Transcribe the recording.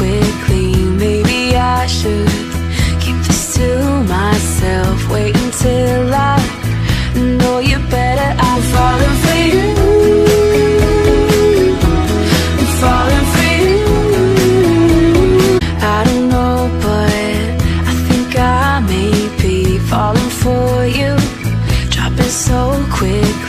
quickly. Maybe I should keep this to myself. Wait until I know you better. I'm falling for you. I'm falling for you. I don't know but I think I may be falling for you. Dropping so quick.